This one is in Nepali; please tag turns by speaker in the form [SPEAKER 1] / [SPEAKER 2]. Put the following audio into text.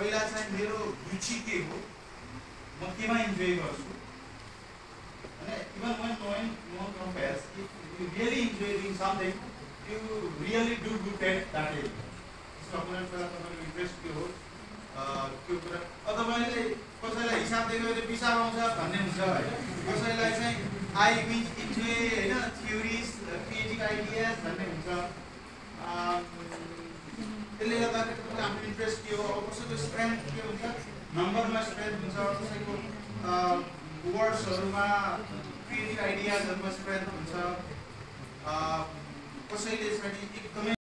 [SPEAKER 1] मेरो रुचि के हो? म केमा इन्जोय गर्छु? Even at that area. Document बेला तपाईँको इन्ट्रेस्ट के हो त्यो कुरा. कसैलाई हिसाब दिएको पिसाब आउँछ भन्ने हुन्छ कसैलाई चाहिँ आई विन इन्जोय होइन क्रिएटिभ आइडियाज भन्ने हुन्छ। गर्दाखेरि तपाईँको आफ्नो इन्ट्रेस्ट के हो अब कसैको स्ट्रेन्थ के हुन्छ नम्बरमा स्ट्रेन्थ हुन्छ कसैको वर्ड्सहरूमा क्रिएटिभ आइडियाजहरूमा स्ट्रेन्थ हुन्छ कसैले चाहिँ एकदमै